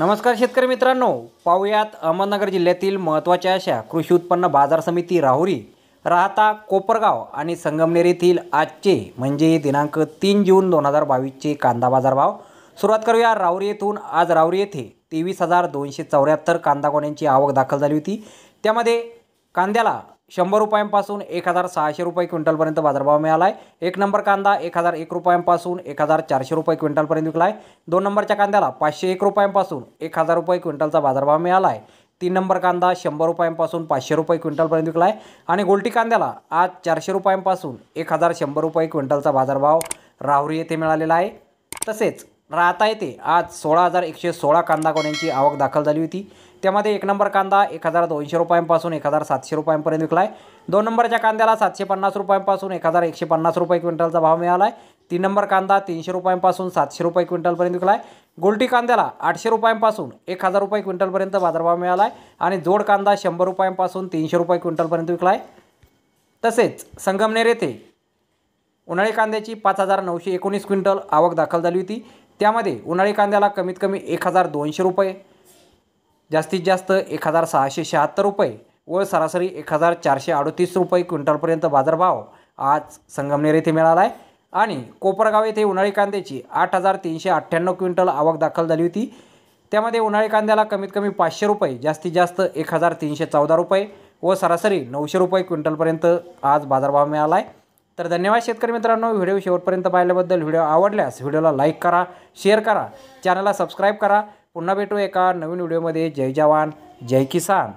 नमस्कार शेतकरी मित्रांनो. पाहूयात अहमदनगर जिल्ह्यातील महत्त्वाच्या अशा कृषी उत्पन्न बाजार समिती राहुरी राहता कोपरगाव आणि संगमनेर येथील आजचे म्हणजे दिनांक तीन जून दोन हजार बावीसचे कांदा बाजार भाव सुरुवात करूया राहुरी येथून. आज राहुरी येथे तेवीस हजार दोनशे चौऱ्याहत्तर कांदा गोण्यांची आवक दाखल झाली होती. त्यामध्ये कांद्याला शंभर रुपयांपासून एक हजार सहाशे रुपये क्विंटलपर्यंत बाजारभाव मिळाला आहे एक नंबर कांदा एक हजार एक रुपयांपासून एक हजार चारशे रुपये क्विंटलपर्यंत विकला आहे दोन नंबरच्या कांद्याला पाचशे एक रुपयांपासून एक हजार रुपये क्विंटलचा बाजारभाव मिळाला आहे तीन नंबर कांदा शंभर रुपयांपासून पाचशे रुपये क्विंटलपर्यंत विकला आहे आणि गोल्टी कांद्याला आज चारशे रुपयांपासून एक हजार शंभर रुपये क्विंटलचा बाजारभाव राहुरी येथे मिळालेला आहे. तसेच राहता येते आज सोळा हजार एकशे सोळा कांदा गोण्यांची आवक दाखल झाली होती. त्यामध्ये एक नंबर कांदा एक हजार दोनशे रुपयांपासून एक हजार सातशे रुपयांपर्यंत विकला आहे दोन नंबरच्या कांद्याला सातशे पन्नास रुपयांपासून एक हजार एकशे पन्नास रुपये क्विंटलचा भाव मिळाला आहे तीन नंबर कांदा तीनशे रुपयांपासून सातशे रुपये क्विंटलपर्यंत विकला आहे गोलटी कांद्याला आठशे रुपयांपासून एक हजार रुपये क्विंटलपर्यंत बाजारभाव मिळाला आहे आणि जोड कांदा शंभर रुपयांपासून तीनशे रुपये क्विंटलपर्यंत विकला आहे तसेच संगमनेर येथे उन्हाळी कांद्याची पाच हजार नऊशे एकोणीस क्विंटल आवक दाखल झाली होती. त्यामध्ये उन्हाळी कांद्याला कमीत कमी एक हजार दोनशे रुपये जास्तीत जास्त एक हजार सहाशे शहात्तर रुपये व सरासरी एक हजार चारशे अडतीस रुपये क्विंटलपर्यंत बाजारभाव आज संगमनेर येथे मिळाला आहे. आणि कोपरगाव येथे उन्हाळी कांद्याची आठ हजार तीनशे अठ्ठ्याण्णव क्विंटल आवक दाखल झाली होती. त्यामध्ये उन्हाळी कांद्याला कमीत कमी पाचशे रुपये जास्तीत जास्त एक हजार तीनशे चौदा रुपये व सरासरी नऊशे रुपये क्विंटलपर्यंत आज बाजारभाव मिळाला आहे. तर धन्यवाद शेतकरी मित्रांनो व्हिडिओ शेवटपर्यंत पाहिल्याबद्दल व्हिडिओ आवडल्यास व्हिडिओला लाईक करा शेअर करा चॅनलला सबस्क्राईब करा. पुन्हा भेटू एका नवीन व्हिडिओमध्ये. जय जवान जय किसान.